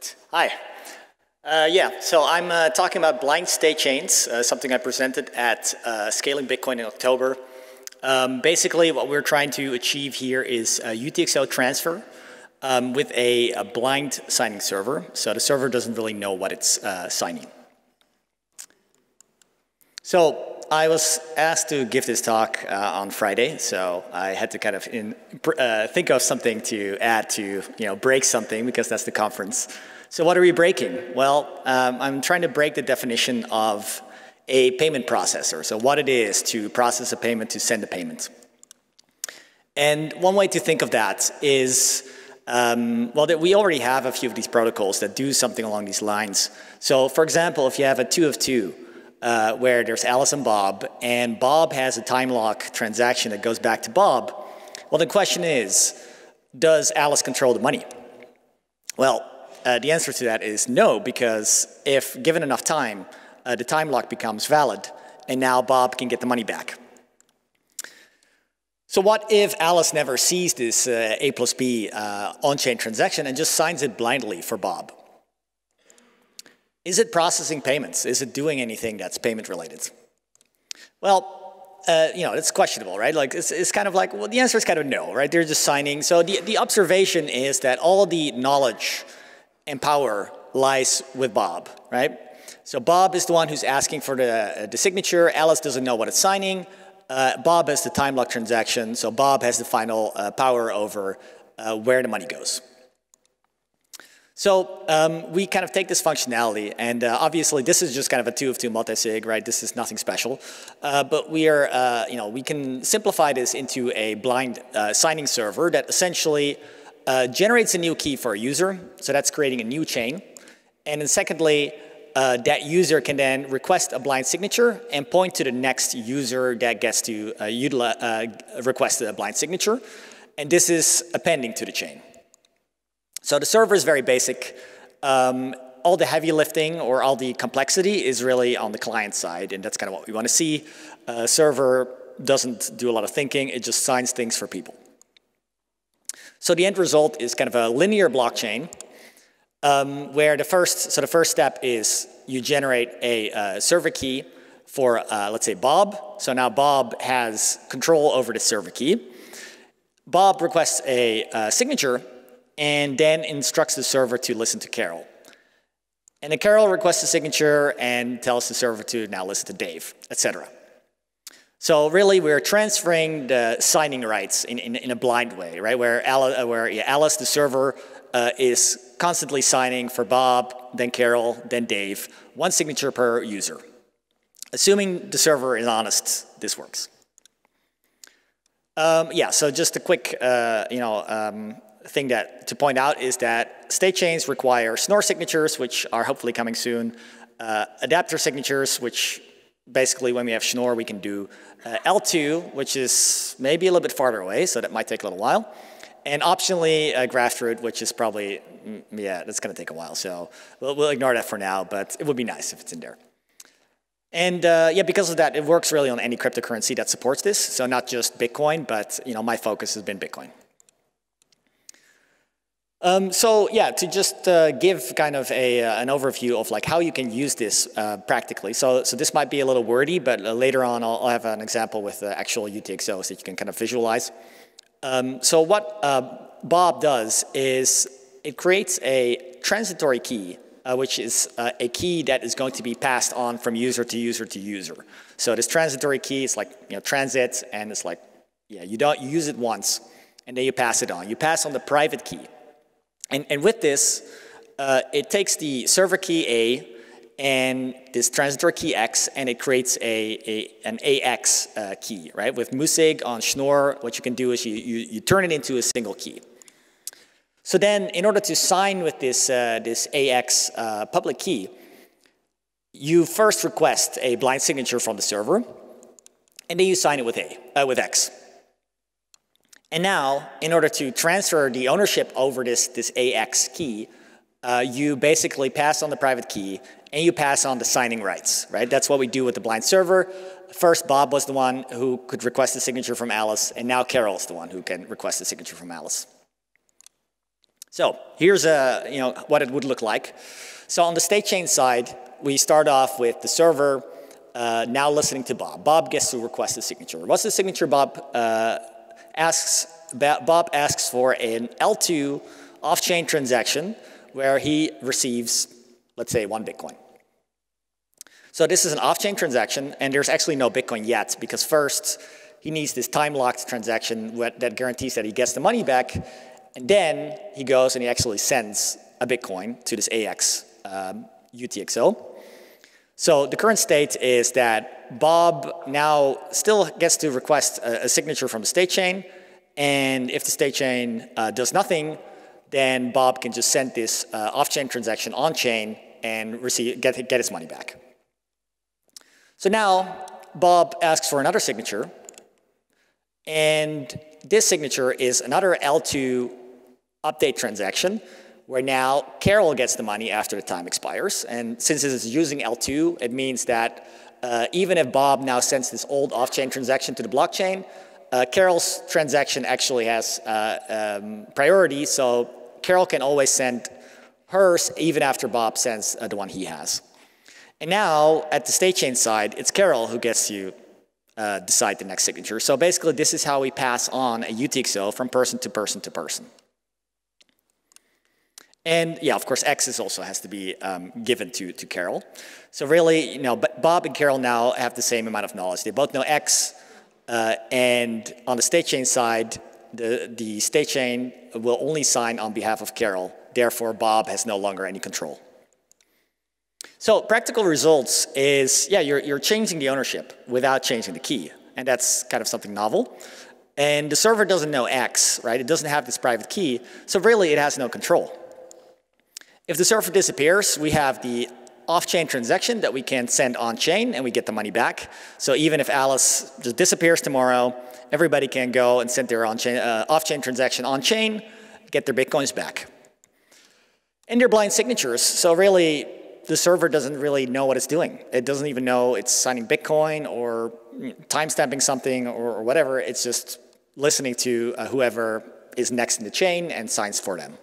Perfect. Hi. Uh, yeah, so I'm uh, talking about blind state chains, uh, something I presented at uh, Scaling Bitcoin in October. Um, basically, what we're trying to achieve here is UTXO transfer um, with a, a, blind signing server. So the server doesn't really know what it's uh, signing. So I was asked to give this talk uh, on Friday, so I had to kind of in, uh, think of something to add to, you know, break something because that's the conference. So what are we breaking? Well, um, I'm trying to break the definition of a payment processor. So what it is to process a payment, to send a payment. And one way to think of that is, um, well, that we already have a few of these protocols that do something along these lines. So for example, if you have a two of two, uh, where there's Alice and Bob, and Bob has a time lock transaction that goes back to Bob, well, the question is, does Alice control the money? Well, uh, the answer to that is no, because if given enough time, uh, the time lock becomes valid, and now Bob can get the money back. So what if Alice never sees this uh, A plus B uh, on-chain transaction and just signs it blindly for Bob? Is it processing payments? Is it doing anything that's payment related? Well, uh, you know, it's questionable, right? Like, it's, it's kind of like, well, the answer is kind of no, right? They're just signing. So the, the observation is that all the knowledge and power lies with Bob, right? So Bob is the one who's asking for the, uh, the signature. Alice doesn't know what it's signing. Uh, Bob has the time lock transaction, so Bob has the final uh, power over uh, where the money goes. So um, we kind of take this functionality, and uh, obviously this is just kind of a two of two multi-sig, right? This is nothing special, uh, but we are, uh, you know, we can simplify this into a blind uh, signing server that essentially uh, generates a new key for a user, so that's creating a new chain. And then secondly, uh, that user can then request a blind signature and point to the next user that gets to request a blind signature. And this is appending to the chain. So the server is very basic. Um, all the heavy lifting or all the complexity is really on the client side, and that's kind of what we want to see. A server doesn't do a lot of thinking, it just signs things for people. So the end result is kind of a linear blockchain um, where the first, so the first step is you generate a uh, server key for, uh, let's say, Bob. So now Bob has control over the server key. Bob requests a uh, signature and then instructs the server to listen to Carol. And then Carol requests a signature and tells the server to now listen to Dave, etc. So really, we're transferring the signing rights in, in, in a blind way, right? Where, Alice, uh, where yeah, Alice, the server, uh, is constantly signing for Bob, then Carol, then Dave, one signature per user. Assuming the server is honest, this works. Um, yeah, so just a quick, uh, you know, um, thing that to point out is that state chains require Schnorr signatures, which are hopefully coming soon, uh, adapter signatures, which basically when we have Schnorr, we can do uh, eltoo, which is maybe a little bit farther away, so that might take a little while. And optionally, uh, Graftroot, which is probably, mm, yeah, that's going to take a while. So we'll, we'll, ignore that for now, but it would be nice if it's in there. And uh, yeah, because of that, it works really on any cryptocurrency that supports this. So not just Bitcoin, but you know, my focus has been Bitcoin. Um, so yeah, to just uh, give kind of a, uh, an overview of like how you can use this uh, practically. So, so this might be a little wordy, but uh, later on I'll, I'll, have an example with the actual UTXOs that you can kind of visualize. Um, so what uh, Bob does is it creates a transitory key, uh, which is a key that is going to be passed on from user to user to user. So this transitory key is like you know transit, and it's like yeah, you don't you use it once, and then you pass it on. You pass on the private key. And, and with this, uh, it takes the server key A and this transitory key X, and it creates a, a an AX uh, key, right? With Musig on Schnorr, what you can do is you, you, you, turn it into a single key. So then, in order to sign with this, uh, this AX uh, public key, you first request a blind signature from the server, and then you sign it with, A, uh, with X. And now, in order to transfer the ownership over this, this AX key, uh, you basically pass on the private key and you pass on the signing rights, right? That's what we do with the blind server. First, Bob was the one who could request the signature from Alice, and now Carol's the one who can request the signature from Alice. So here's a, you know, what it would look like. So on the state chain side, we start off with the server uh, now listening to Bob. Bob gets to request a signature. What's the signature Bob uh, asks? Bob asks for an eltoo off-chain transaction where he receives, let's say, one Bitcoin. So this is an off-chain transaction, and there's actually no Bitcoin yet, because first, he needs this time-locked transaction that guarantees that he gets the money back, and then he goes and he actually sends a Bitcoin to this AX um, UTXO. So the current state is that Bob now still gets to request a, a signature from the state chain, and if the state chain uh, does nothing, then Bob can just send this uh, off-chain transaction on-chain and receive, get, get his money back. So now Bob asks for another signature, and this signature is another eltoo update transaction where now Carol gets the money after the time expires. And since it is using eltoo, it means that uh, even if Bob now sends this old off-chain transaction to the blockchain, uh, Carol's transaction actually has uh, um, priority, so Carol can always send hers even after Bob sends uh, the one he has. And now, at the state chain side, it's Carol who gets to uh, decide the next signature. So basically, this is how we pass on a UTXO from person to person to person. And yeah, of course, X also has to be um, given to, to Carol. So really, you know, Bob and Carol now have the same amount of knowledge. They both know X, uh, and on the state chain side, the, the state chain will only sign on behalf of Carol. Therefore, Bob has no longer any control. So practical results is, yeah, you're, you're changing the ownership without changing the key. And that's kind of something novel. And the server doesn't know X, right? It doesn't have this private key. So really, it has no control. If the server disappears, we have the off-chain transaction that we can send on-chain and we get the money back. So even if Alice just disappears tomorrow, everybody can go and send their on-chain, uh, off-chain transaction on-chain, get their Bitcoins back. And they're blind signatures, so really the server doesn't really know what it's doing. It doesn't even know it's signing Bitcoin or timestamping something or, or, whatever. It's just listening to uh, whoever is next in the chain and signs for them.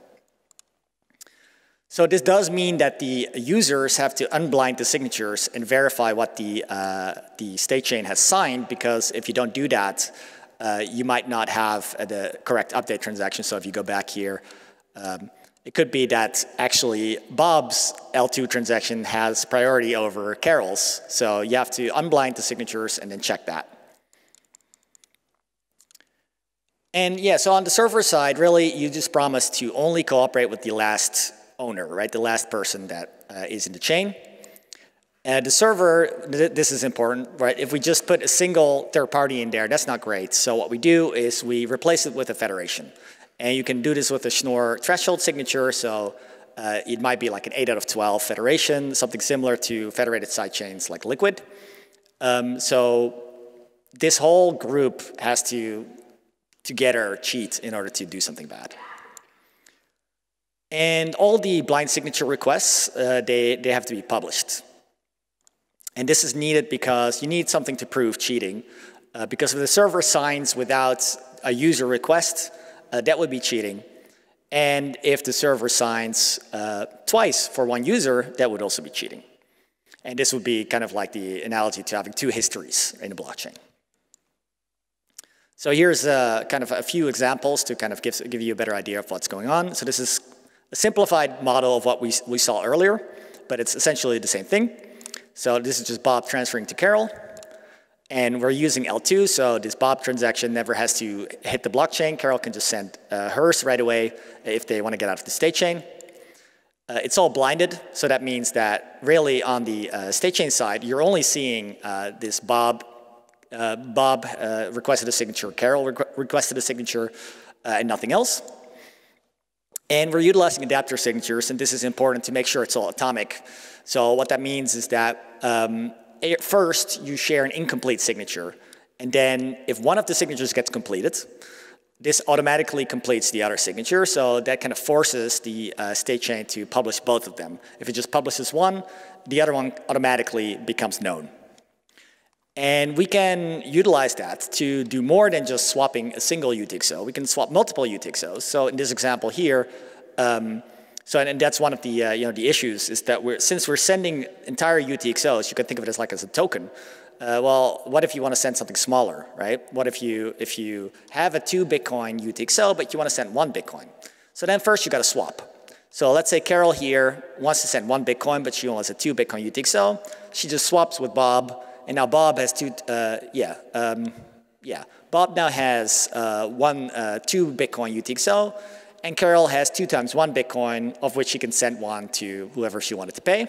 So this does mean that the users have to unblind the signatures and verify what the, uh, the state chain has signed, because if you don't do that, uh, you might not have the correct update transaction. So if you go back here, um, it could be that actually Bob's eltoo transaction has priority over Carol's. So you have to unblind the signatures and then check that. And yeah, so on the server side, really, you just promise to only cooperate with the last owner, right? The last person that uh, is in the chain. And the server, th this is important, right? If we just put a single third party in there, that's not great. So what we do is we replace it with a federation. And you can do this with a Schnorr threshold signature. So uh, it might be like an 8 out of 12 federation, something similar to federated sidechains like Liquid. Um, so this whole group has to together cheat in order to do something bad. And all the blind signature requests, uh, they, they have to be published. And this is needed because you need something to prove cheating. Uh, because if the server signs without a user request, uh, that would be cheating. And if the server signs uh, twice for one user, that would also be cheating. And this would be kind of like the analogy to having two histories in a blockchain. So here's uh, kind of a few examples to kind of give, give you a better idea of what's going on. So this is a simplified model of what we, we saw earlier, but it's essentially the same thing. So this is just Bob transferring to Carol. And we're using eltoo, so this Bob transaction never has to hit the blockchain. Carol can just send uh, hers right away if they want to get out of the state chain. Uh, it's all blinded, so that means that really on the uh, state chain side, you're only seeing uh, this Bob, uh, Bob uh, requested a signature, Carol requ requested a signature, and nothing else. And we're utilizing adapter signatures, and this is important to make sure it's all atomic. So what that means is that um, first you share an incomplete signature, and then if one of the signatures gets completed, this automatically completes the other signature, so that kind of forces the uh, state chain to publish both of them. If it just publishes one, the other one automatically becomes known. And we can utilize that to do more than just swapping a single UTXO. We can swap multiple UTXOs. So in this example here, Um, so and, and, that's one of the uh, you know the issues is that we're since we're sending entire UTXOs, you can think of it as like as a token. Uh, well, what if you want to send something smaller, right? What if you if you have a two Bitcoin UTXO, but you want to send one Bitcoin? So then first you got to swap. So let's say Carol here wants to send one Bitcoin, but she only has a two Bitcoin UTXO. She just swaps with Bob, and now Bob has two. Uh, yeah, um, yeah. Bob now has uh, one uh, two Bitcoin UTXO. And Carol has two times one Bitcoin, of which she can send one to whoever she wanted to pay.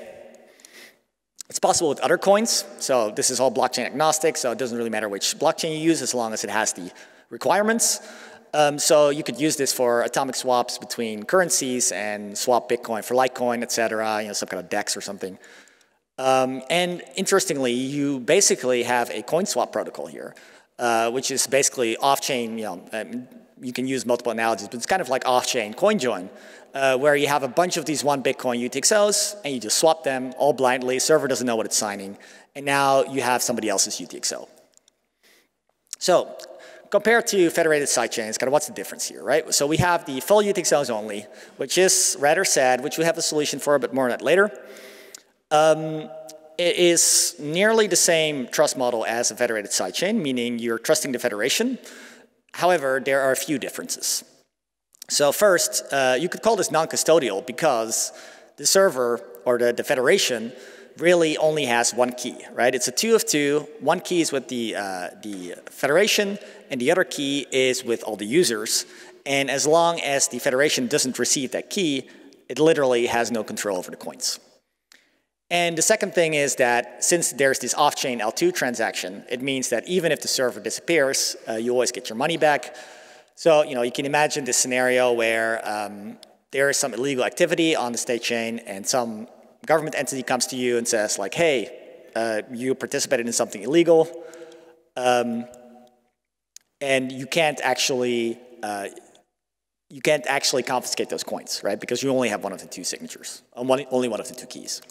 It's possible with other coins. So this is all blockchain agnostic, so it doesn't really matter which blockchain you use as long as it has the requirements. Um, so you could use this for atomic swaps between currencies and swap Bitcoin for Litecoin, et cetera, you know, some kind of DEX or something. Um, and interestingly, you basically have a coin swap protocol here, uh, which is basically off-chain, you know, um, you can use multiple analogies, but it's kind of like off-chain CoinJoin, uh, where you have a bunch of these one Bitcoin UTXOs, and you just swap them all blindly. Server doesn't know what it's signing, and now you have somebody else's UTXO. So compared to federated sidechains, kind of what's the difference here, right? So we have the full UTXOs only, which is rather sad, which we have a solution for, but more on that later. Um, it is nearly the same trust model as a federated sidechain, meaning you're trusting the federation, However, there are a few differences. So first, uh, you could call this non-custodial because the server or the, the, federation really only has one key, right? It's a two of two. One key is with the, uh, the federation, and the other key is with all the users. And as long as the federation doesn't receive that key, it literally has no control over the coins. And the second thing is that since there's this off-chain eltoo transaction, it means that even if the server disappears, uh, you always get your money back. So you know you can imagine this scenario where um, there is some illegal activity on the state chain and some government entity comes to you and says like, hey, uh, you participated in something illegal, um, and you can't actually uh, you can't actually confiscate those coins, right? Because you only have one of the two signatures, only one of the two keys.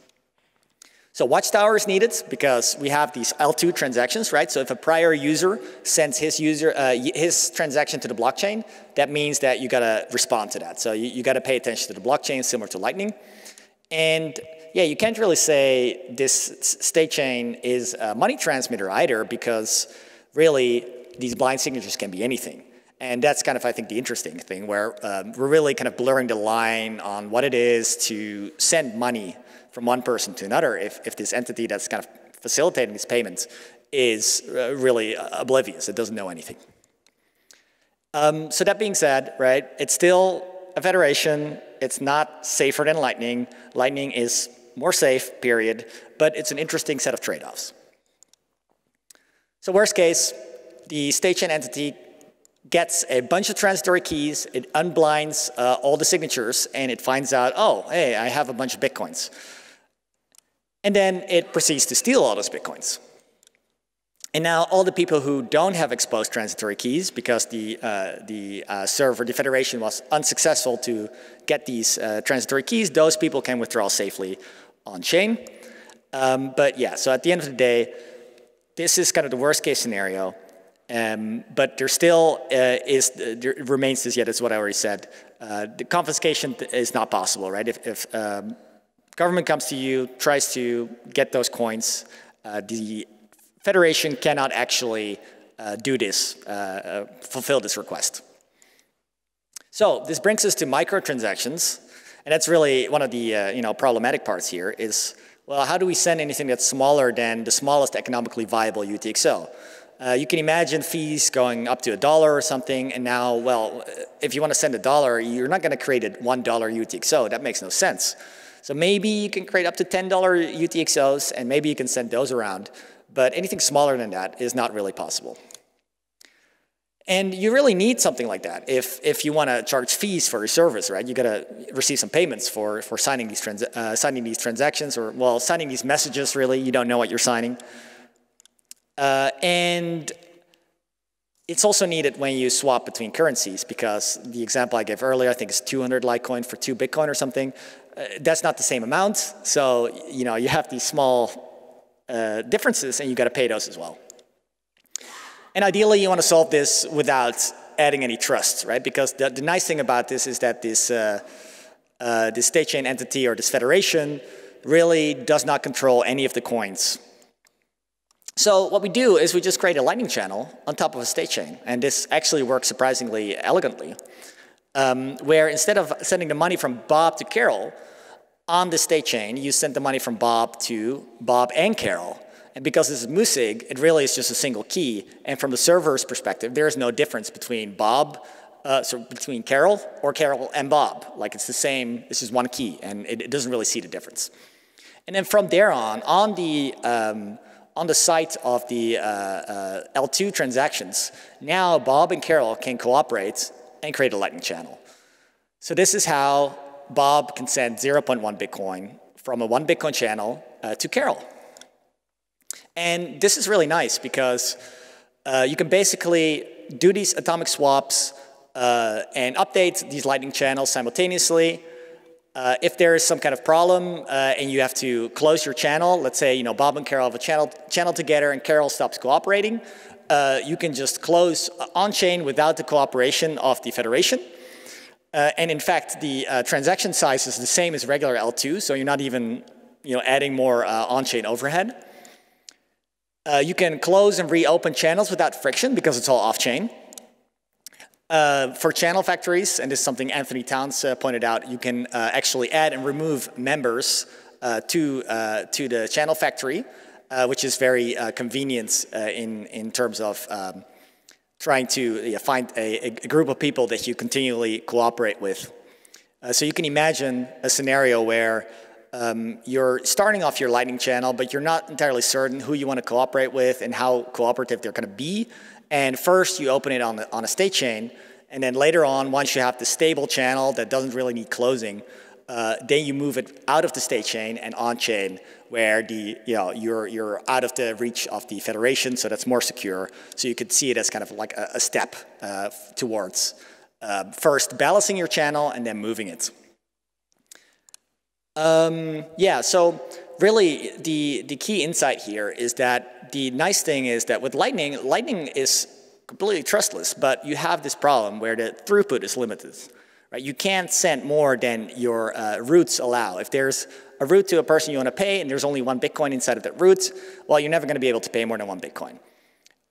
So Watchtower is needed because we have these eltoo transactions, right? So if a prior user sends his user uh, his transaction to the blockchain, that means that you gotta respond to that. So you, you gotta pay attention to the blockchain, similar to Lightning. And yeah, you can't really say this state chain is a money transmitter either because really these blind signatures can be anything. And that's kind of, I think, the interesting thing where um, we're really kind of blurring the line on what it is to send money from one person to another if, if this entity that's kind of facilitating these payments is uh, really oblivious, it doesn't know anything. Um, so that being said, right, it's still a federation, it's not safer than Lightning. Lightning is more safe, period, but it's an interesting set of trade-offs. So worst case, the state chain entity gets a bunch of transitory keys, it unblinds uh, all the signatures, and it finds out, oh, hey, I have a bunch of bitcoins. And then it proceeds to steal all those Bitcoins. And now all the people who don't have exposed transitory keys because the, uh, the uh, server, the federation was unsuccessful to get these uh, transitory keys, those people can withdraw safely on chain. Um, but yeah, so at the end of the day, this is kind of the worst case scenario. Um, but there still uh, is, there remains this yet, is what I already said. Uh, the confiscation is not possible, right? If, if um, Government comes to you, tries to get those coins. Uh, the federation cannot actually uh, do this, uh, uh, fulfill this request. So this brings us to microtransactions, and that's really one of the uh, you know problematic parts here. Is well, how do we send anything that's smaller than the smallest economically viable UTXO? Uh, you can imagine fees going up to a dollar or something, and now, well, if you want to send a dollar, you're not going to create a $1 UTXO. That makes no sense. So maybe you can create up to $10 UTXOs, and maybe you can send those around. But anything smaller than that is not really possible. And you really need something like that if, if you want to charge fees for your service, right? You got to receive some payments for, for signing, these trans uh, signing these transactions or, well, signing these messages, really. You don't know what you're signing. Uh, and it's also needed when you swap between currencies because the example I gave earlier, I think is 200 Litecoin for two Bitcoin or something. Uh, that's not the same amount. So, you know, you have these small uh, differences and you got to pay those as well. And ideally, you want to solve this without adding any trust, right? Because the, the nice thing about this is that this, uh, uh, the state chain entity or this federation really does not control any of the coins. So what we do is we just create a lightning channel on top of a state chain, and this actually works surprisingly elegantly, um, where instead of sending the money from Bob to Carol, on the state chain, you send the money from Bob to Bob and Carol. And because this is Musig, it really is just a single key. And from the server's perspective, there is no difference between Bob, uh, so between Carol or Carol and Bob. Like it's the same, this is one key, and it, it doesn't really see the difference. And then from there on, on the, um, on the site of the uh, uh, eltoo transactions, now Bob and Carol can cooperate and create a lightning channel. So this is how Bob can send 0.1 Bitcoin from a one Bitcoin channel uh, to Carol. And this is really nice because uh, you can basically do these atomic swaps uh, and update these lightning channels simultaneously uh, if there is some kind of problem uh, and you have to close your channel, let's say you know Bob and Carol have a channel, channel together and Carol stops cooperating, uh, you can just close on-chain without the cooperation of the federation. Uh, and in fact, the uh, transaction size is the same as regular eltoo, so you're not even you know, adding more uh, on-chain overhead. you can close and reopen channels without friction because it's all off-chain. Uh, for channel factories, and this is something Anthony Towns uh, pointed out, you can uh, actually add and remove members uh, to, uh, to the channel factory, uh, which is very convenient in, in terms of um, trying to find a, a, group of people that you continually cooperate with. so you can imagine a scenario where um, you're starting off your Lightning channel, but you're not entirely certain who you want to cooperate with and how cooperative they're going to be. And first you open it on, the, on a state chain, and then later on, once you have the stable channel that doesn't really need closing, uh, then you move it out of the state chain and on chain where the, you know, you're, you're out of the reach of the federation, so that's more secure. So you could see it as kind of like a, a step uh, towards uh, first balancing your channel and then moving it. Um, yeah, so really the, the key insight here is that the nice thing is that with Lightning, Lightning is completely trustless, but you have this problem where the throughput is limited. Right? You can't send more than your uh, routes allow. If there's a route to a person you want to pay and there's only one Bitcoin inside of that route, well, you're never going to be able to pay more than one Bitcoin.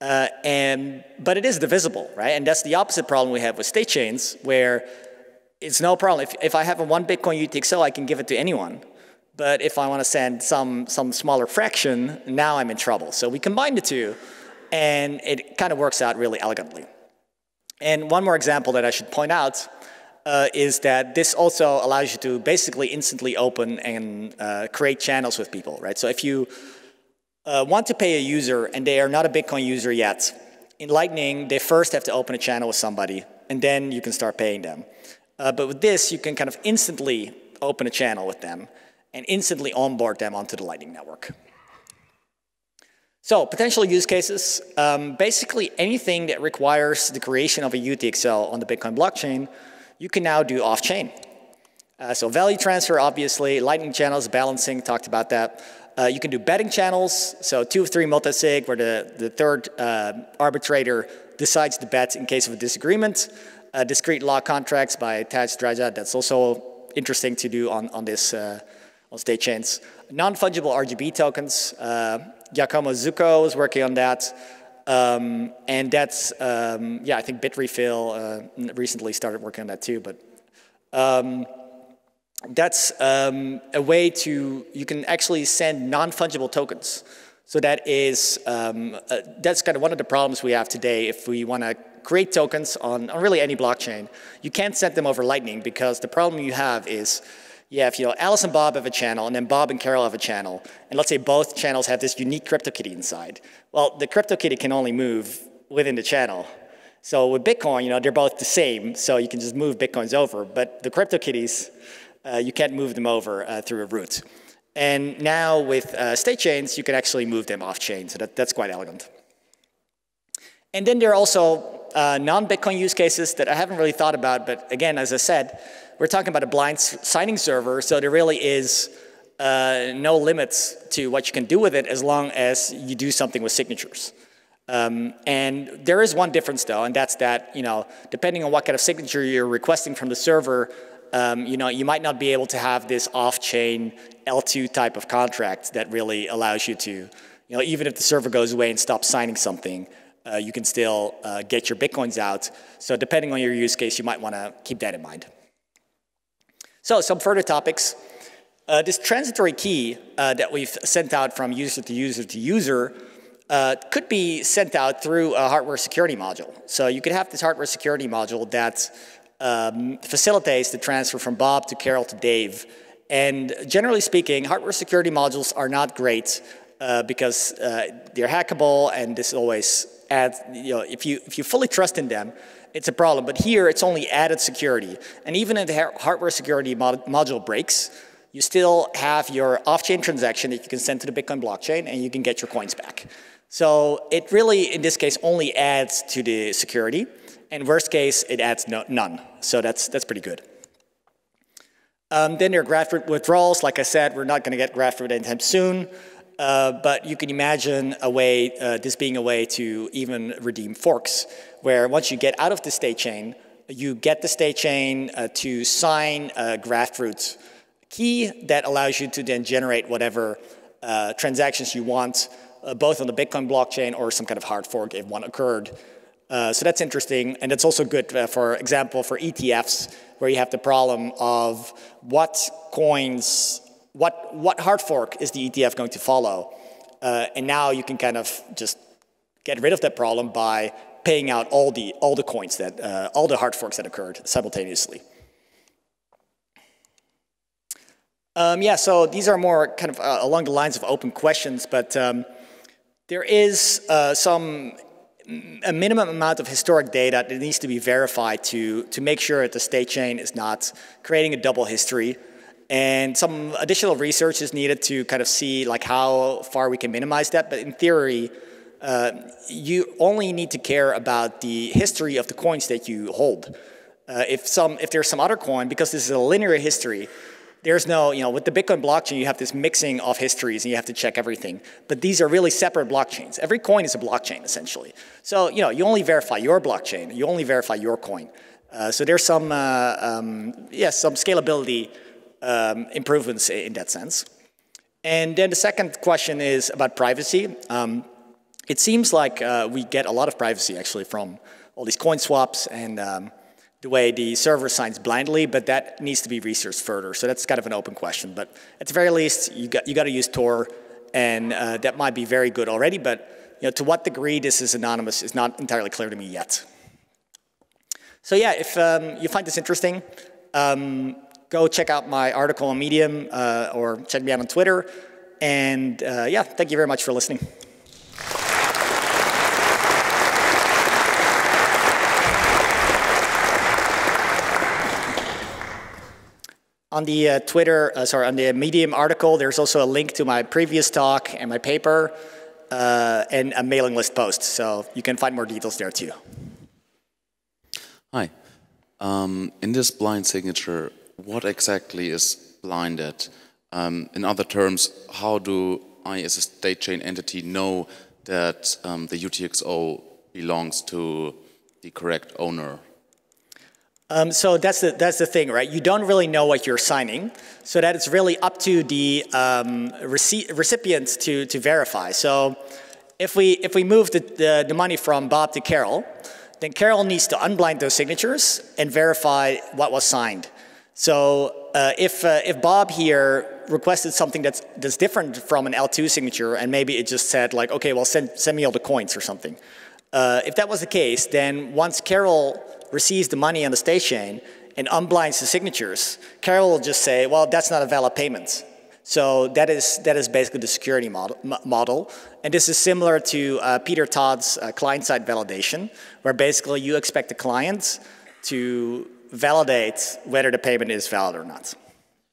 Uh, and, but it is divisible, right? And that's the opposite problem we have with state chains, where it's no problem. If, if I have a one Bitcoin UTXO, I can give it to anyone. But if I want to send some, some smaller fraction, now I'm in trouble. So we combine the two, and it kind of works out really elegantly. And one more example that I should point out uh, is that this also allows you to basically instantly open and uh, create channels with people, right? So if you uh, want to pay a user and they are not a Bitcoin user yet, in Lightning, they first have to open a channel with somebody, and then you can start paying them. Uh, but with this, you can kind of instantly open a channel with them and instantly onboard them onto the Lightning Network. So potential use cases, um, basically anything that requires the creation of a UTXO on the Bitcoin blockchain, you can now do off-chain. Uh, so value transfer, obviously, lightning channels, balancing, talked about that. Uh, you can do betting channels, so two of three multi-sig, where the, the third uh, arbitrator decides to bet in case of a disagreement. Uh, discreet log contracts by Tadge Dryja, that's also interesting to do on, on this uh, on state chains. Non-fungible RGB tokens, uh, Giacomo Zucco is working on that. Um, and that's, um, yeah, I think Bitrefill uh, recently started working on that too, but um, that's um, a way to, you can actually send non-fungible tokens. So that is, um, uh, that's kind of one of the problems we have today if we want to create tokens on, on really any blockchain. You can't send them over Lightning because the problem you have is yeah, if you know Alice and Bob have a channel, and then Bob and Carol have a channel, and let's say both channels have this unique CryptoKitty inside. Well, the CryptoKitty can only move within the channel. So with Bitcoin, you know, they're both the same, so you can just move Bitcoins over. But the CryptoKitties, uh, you can't move them over uh, through a route. And now with uh, state chains, you can actually move them off chain, so that, that's quite elegant. And then there are also uh, non-Bitcoin use cases that I haven't really thought about, but again, as I said, we're talking about a blind signing server, so there really is uh, no limits to what you can do with it as long as you do something with signatures. Um, and there is one difference though, and that's that, you know, depending on what kind of signature you're requesting from the server, um, you know, you might not be able to have this off-chain eltoo type of contract that really allows you to, you know, even if the server goes away and stops signing something, uh, you can still uh, get your Bitcoins out. So depending on your use case, you might want to keep that in mind. So some further topics. Uh, this transitory key uh, that we've sent out from user to user to user uh, could be sent out through a hardware security module. So you could have this hardware security module that um, facilitates the transfer from Bob to Carol to Dave. And generally speaking, hardware security modules are not great uh, because uh, they're hackable and this always you know, if you, if you fully trust in them, it's a problem. But here, it's only added security. And even if the hardware security mod module breaks, you still have your off-chain transaction that you can send to the Bitcoin blockchain and you can get your coins back. So it really, in this case, only adds to the security. And worst case, it adds no, none. So that's, that's pretty good. Um, then there are Graph withdrawals. Like I said, we're not going to get Graph anytime soon. Uh, but you can imagine a way, uh, this being a way to even redeem forks, where once you get out of the state chain, you get the state chain uh, to sign a Graph key that allows you to then generate whatever uh, transactions you want, uh, both on the Bitcoin blockchain or some kind of hard fork if one occurred. Uh, so that's interesting, and it's also good, uh, for example, for ETFs, where you have the problem of what coins, what, what hard fork is the ETF going to follow? Uh, and now you can kind of just get rid of that problem by paying out all the, all the coins, that, uh, all the hard forks that occurred simultaneously. Um, yeah, so these are more kind of uh, along the lines of open questions, but um, there is uh, some a minimum amount of historic data that needs to be verified to, to make sure that the state chain is not creating a double history. And some additional research is needed to kind of see like how far we can minimize that. But in theory, uh, you only need to care about the history of the coins that you hold. Uh, if, some, if there's some other coin, because this is a linear history, there's no, you know, with the Bitcoin blockchain, you have this mixing of histories and you have to check everything. But these are really separate blockchains. Every coin is a blockchain, essentially. So, you know, you only verify your blockchain. You only verify your coin. Uh, so there's some, uh, um, yes, yeah, some scalability um, improvements in that sense. And then the second question is about privacy. Um, it seems like uh, we get a lot of privacy actually from all these coin swaps and um, the way the server signs blindly, but that needs to be researched further. So that's kind of an open question. But at the very least, you got, you got to use Tor, and uh, that might be very good already, but you know, to what degree this is anonymous is not entirely clear to me yet. So yeah, if um, you find this interesting, um, go check out my article on Medium uh, or check me out on Twitter. And uh, yeah, thank you very much for listening. On the uh, Twitter, uh, sorry, on the Medium article, there's also a link to my previous talk and my paper uh, and a mailing list post. So you can find more details there too. Hi. Um, in this blind signature, what exactly is blinded? Um, in other terms, how do I, as a state chain entity, know that um, the UTXO belongs to the correct owner? Um, so that's the, that's the thing, right? You don't really know what you're signing, so that it's really up to the um, recipients to, to verify. So if we, if we move the, the, the, money from Bob to Carol, then Carol needs to unblind those signatures and verify what was signed. So uh, if, uh, if Bob here requested something that's, that's different from an eltoo signature, and maybe it just said like, okay, well, send, send me all the coins or something. Uh, if that was the case, then once Carol receives the money on the state chain and unblinds the signatures, Carol will just say, well, that's not a valid payment. So that is, that is basically the security model. model. And this is similar to uh, Peter Todd's uh, client-side validation, where basically you expect the client to validate whether the payment is valid or not.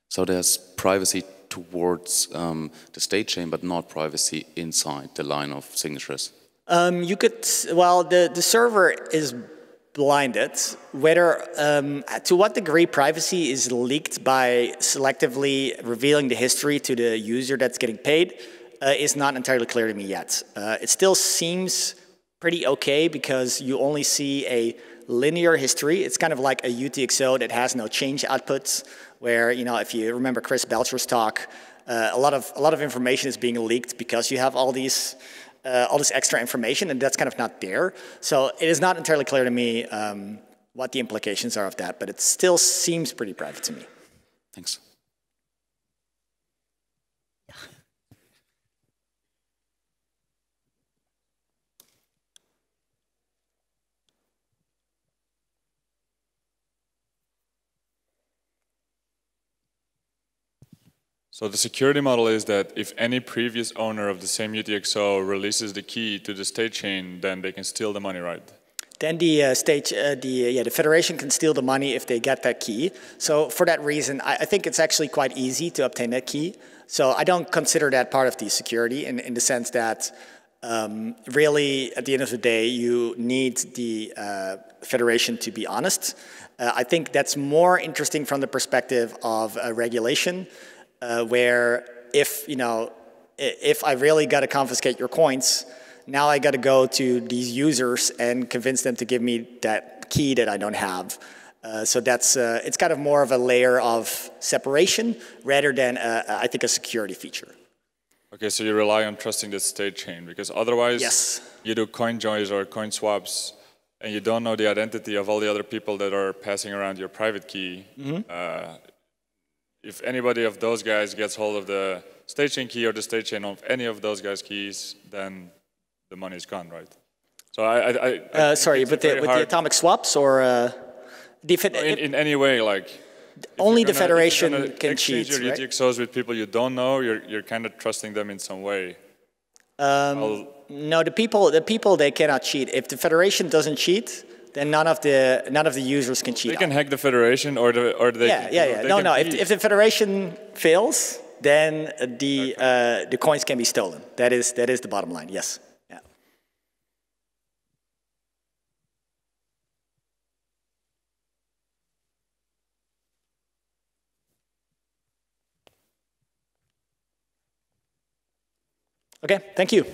So there's privacy towards um, the state chain, but not privacy inside the line of signatures? Um, you could, well, the, the server is blinded. Whether, um, to what degree privacy is leaked by selectively revealing the history to the user that's getting paid uh, is not entirely clear to me yet. Uh, it still seems pretty okay because you only see a linear history. It's kind of like a UTXO that has no change outputs, where you know if you remember Chris Belcher's talk, uh, a lot of a lot of information is being leaked because you have all these uh, all this extra information, and that's kind of not there. So it is not entirely clear to me um, what the implications are of that, but it still seems pretty private to me. Thanks. So the security model is that if any previous owner of the same UTXO releases the key to the state chain, then they can steal the money, right? Then the uh, state, uh, the uh, yeah, the federation can steal the money if they get that key. So for that reason, I, I, think it's actually quite easy to obtain that key. So I don't consider that part of the security in, in the sense that um, really, at the end of the day, you need the uh, federation to be honest. Uh, I think that's more interesting from the perspective of regulation uh, where if, you know, if I really got to confiscate your coins, now I got to go to these users and convince them to give me that key that I don't have. Uh, so that's, uh, it's kind of more of a layer of separation rather than, uh, I think, a security feature. Okay, so you rely on trusting the state chain because otherwise yes. you do coin joins or coin swaps and you don't know the identity of all the other people that are passing around your private key. Mm -hmm if anybody of those guys gets hold of the state chain key or the state chain of any of those guys' keys, then the money is gone, right? So I, I, I uh, sorry, but the, with the atomic swaps or uh, the in, in, any way, like only the gonna, federation can cheat. Your right? UTXOs with people you don't know, you're you're kind of trusting them in some way. Um, no, the people the people they cannot cheat. If the federation doesn't cheat, then none of the none of the users can cheat. They can hack the federation, or the or they. Yeah, yeah, yeah. No, no. If, if the federation fails, then the okay. uh, the coins can be stolen. That is that is the bottom line. Yes. Yeah. Okay. Thank you.